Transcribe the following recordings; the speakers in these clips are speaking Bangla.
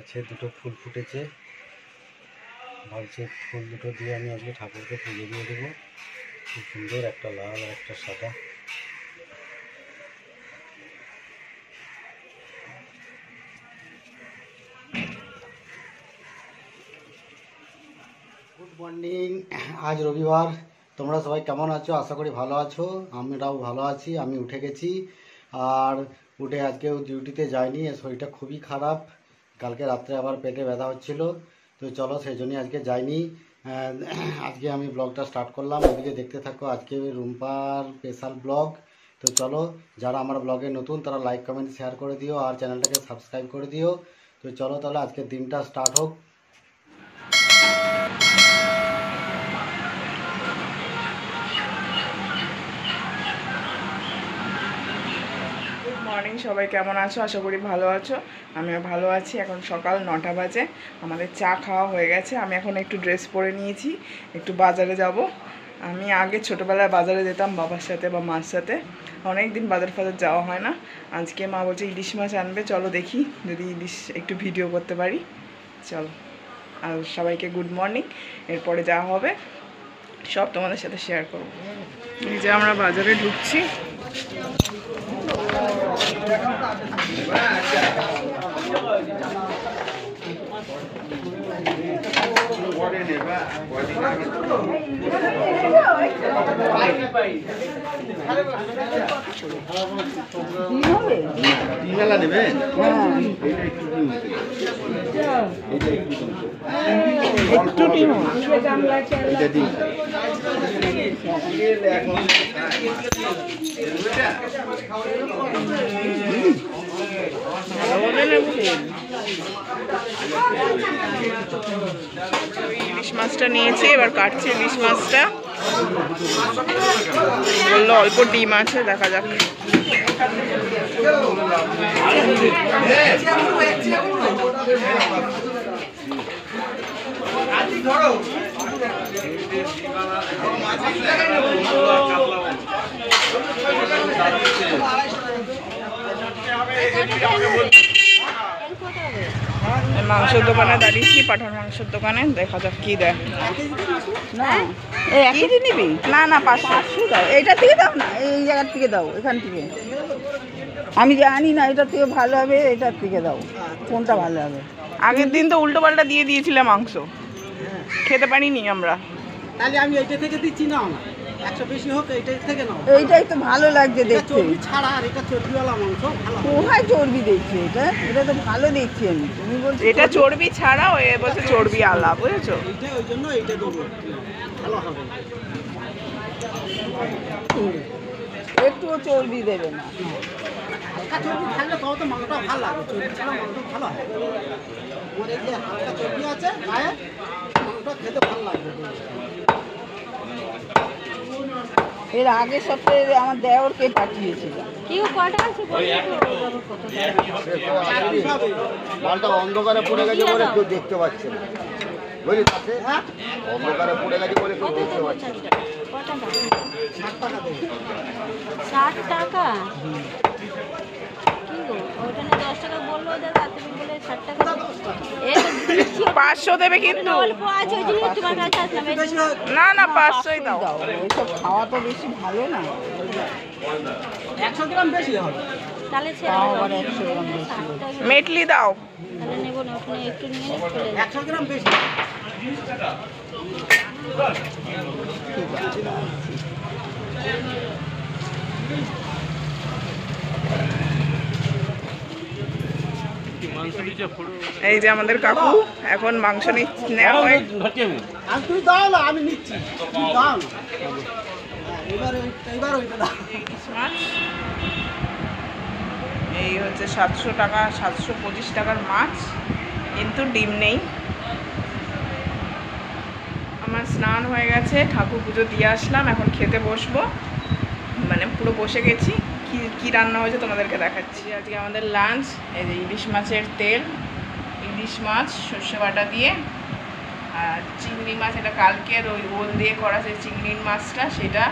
আছে দুটো ফুল ফুটেছে। ভাবছি ফুল দুটো দিয়ে আমি আজকে ঠাকুরকে পুজো দিয়ে দেবো। খুব সুন্দর একটা লাল আর একটা সাদা। গুড মর্নিং আজ রবিবার। তোমরা সবাই কেমন আছো? আশা করি ভালো আছো। আমরাও ভালো আছি। আমি উঠে গেছি। আর উঠে আজকেও ডিউটিতে যাইনি। শরীরটা খুবই খারাপ। কালকে রাত্রে আবার পেটে ব্যথা হচ্ছিল। তো চলো, সেই জন্যই আজকে যাইনি। আজকে আমি ব্লগটা স্টার্ট করলাম। ওদিকে দেখতে থাকো আজকে রুম্পার স্পেশাল ব্লগ। তো চলো, যারা আমার ব্লগে নতুন, তারা লাইক, কমেন্ট, শেয়ার করে দিও। আর চ্যানেলটাকে সাবস্ক্রাইব করে দিও। তো চলো তাহলে আজকের দিনটা স্টার্ট হোক। সবাই কেমন আছো? আশা করি ভালো আছো। আমিও ভালো আছি। এখন সকাল নটা বাজে। আমাদের চা খাওয়া হয়ে গেছে। আমি এখন একটু ড্রেস পরে নিয়েছি। একটু বাজারে যাব। আমি আগে ছোটোবেলায় বাজারে যেতাম বাবার সাথে বা মার সাথে। অনেক দিন বাজার ফাজার যাওয়া হয় না। আজকে মা বলছে ইলিশ মাছ আনবে। চলো দেখি। যদি ইলিশ একটু ভিডিও করতে পারি। চলো। আর সবাইকে গুড মর্নিং এরপরে যা হবে, সব তোমাদের সাথে শেয়ার করব। এই যে আমরা বাজারে ঢুকছি। মেলা নেবে একটু টিম এটা দিন ইলিশ মাছটা নিয়েছি এবার কাটছি ইলিশ মাছটা। বলল অল্প ডিম আছে দেখা যাক। এই মাংসের দোকানে দাঁড়িয়েছি পাঠার মাংসের দোকানে। দেখা যাক কি দেয়। না? এই এক কেজি নিবি? না না পাঁচশো। দাও। এইটা থেকে দাও না? এই জায়গার থেকে দাও এখান থেকে। আমি জানি না এটার থেকে ভালো হবে এটার থেকে দাও। কোনটা ভালো হবে? আগের দিন তো উল্টো পাল্টা দিয়ে দিয়েছিলাম মাংস। খেতে পারিনি আমরা। তাহলে আমি এইটা থেকে দিচ্ছি না। একশো বেশি হোক এইটা থেকে নাও। এইটাই তো ভালো লাগছে দেখতে। চর্বি ছাড়া আর এটা চর্বিওয়ালা মাংস ভালো কোথায় চর্বি দেখছি এটা? এটা তো ভালো দেখছি আমি। তুমি বলছো এটা চর্বি ছাড়াও এ বলছে চর্বি আলা বুঝেছ ওই জন্য এইটা দেবো। ভালো হবে। একটুও চর্বি দেবে না। হালকা চর্বি থাকলে তবে তো মাংসটা ভালো লাগে। চর্বি ছাড়া মাংস ভালো হয়। আমার এই যে হালকা চর্বি আছে গায়ে মাংসটা খেতে ভালো লাগবে এর আগে সপ্তাহে আমার দেওরকে পাঠিয়েছিল। মালটা অন্ধকারে পড়ে গেছে বলে কেউ দেখতে পাচ্ছে না। বুঝলি তাতে? হ্যাঁ? অন্ধকারে পড়ে গেছে বলে কেউ দেখতে পাচ্ছে না। ষাট টাকা? পাঁচশো দেবে কিন্তু। না না পাঁচশোই দাও। এইসব খাওয়া তো বেশি ভালো না। একশো গ্রাম বেশি হবে। তাও দাও। একশো গ্রাম বেশি মেটলি দাও তাহলে নেব না ওখানে একটু নিয়ে চলে যাব। একশো গ্রাম বেশি এই যে আমাদের কাকু, এখন মাংস নিচ্ছি এই হচ্ছে সাতশো টাকা, সাতশো পঁচিশ টাকার মাছ, কিন্তু ডিম নেই। আমার স্নান হয়ে গেছে, ঠাকুর পুজো দিয়ে আসলাম, এখন খেতে বসবো। পুরো বসে গেছি। কি কি রান্না হয়েছে তোমাদেরকে দেখাচ্ছি। আজকে আমাদের লাঞ্চ এই যে ইলিশ মাছের তেল, ইলিশ মাছ, সর্ষে বাটা দিয়ে, আর চিংড়ি মাছ, এটা কালকের ওই ওল দিয়ে করা যে চিংড়ির মাছটা, সেটা,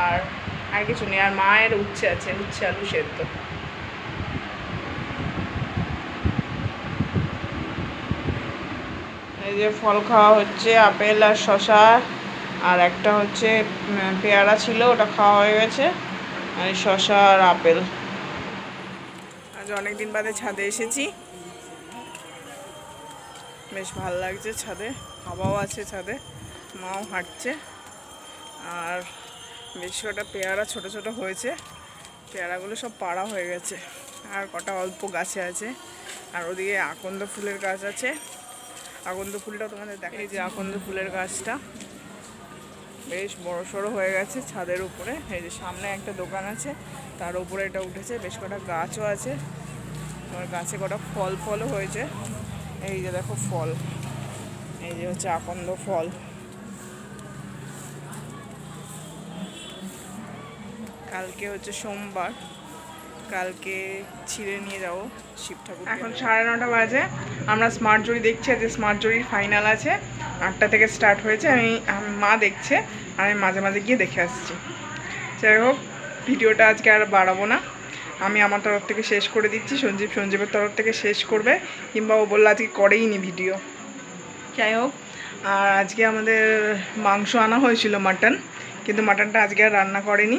আর আর কিছু নেই, আর মায়ের উচ্ছে আছে, উচ্ছে আলু সেদ্ধ। এই যে ফল খাওয়া হচ্ছে, আপেল আর শশা আর একটা হচ্ছে পেয়ারা ছিল, ওটা খাওয়া হয়ে গেছে। আর শশা আর আপেল। আজ অনেক দিন বাদে ছাদে এসেছি। বেশ ভালো লাগছে ছাদে। হাওয়াও আছে ছাদে, মাও হাঁটছে। আর বেশ কটা পেয়ারা ছোট ছোট হয়েছে। পেয়ারাগুলো সব পাড়া হয়ে গেছে। আর কটা অল্প গাছে আছে। আর ওদিকে আকন্দ ফুলের গাছ আছে। আকন্দ ফুলটা তোমাদের দেখা যে আকন্দ ফুলের গাছটা। বেশ বড় সড়ো হয়ে গেছে ছাদের উপরে। এই যে সামনে একটা দোকান আছে তার উপরে এটা উঠেছে বেশ কটা গাছও আছে। তোমার গাছে কটা ফল ফলও হয়েছে। এই যে দেখো ফল এই যে হচ্ছে আকন্দ ফল। কালকে হচ্ছে সোমবার কালকে ছিঁড়ে নিয়ে যাব শিব ঠাকুর এখন সাড়ে নটা বাজে আমরা স্মার্ট জড়ি দেখছি যে স্মার্ট জড়ির ফাইনাল আছে। আটটা থেকে স্টার্ট হয়েছে আমি মা দেখছে। আমি মাঝে মাঝে গিয়ে দেখে আসছি। যাই হোক, ভিডিওটা আজকে আর বাড়াবো না। আমি আমার তরফ থেকে শেষ করে দিচ্ছি, সঞ্জীব সঞ্জীবের তরফ থেকে শেষ করবে, কিংবা ও বলল আজকে করেই নি ভিডিও। যাই হোক, আর আজকে আমাদের মাংস আনা হয়েছিল মাটন, কিন্তু মাটনটা আজকে আর রান্না করেনি।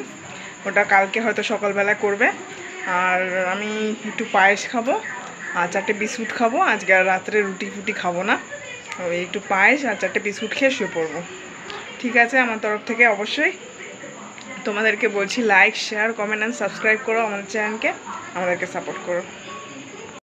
ওটা কালকে হয়তো সকালবেলা করবে। আর আমি একটু পায়েস খাব, আর চারটে বিস্কুট খাব, আজকে আর রাত্রে রুটি ফুটি খাব না। ওই একটু পায়েস আর চারটে বিস্কুট খেয়ে শুয়ে পড়ব। ঠিক আছে, আমার তরফ থেকে অবশ্যই। তোমাদেরকে বলছি like share comment and subscribe করো আমাদের চ্যানেলকে আমাদেরকে সাপোর্ট করো।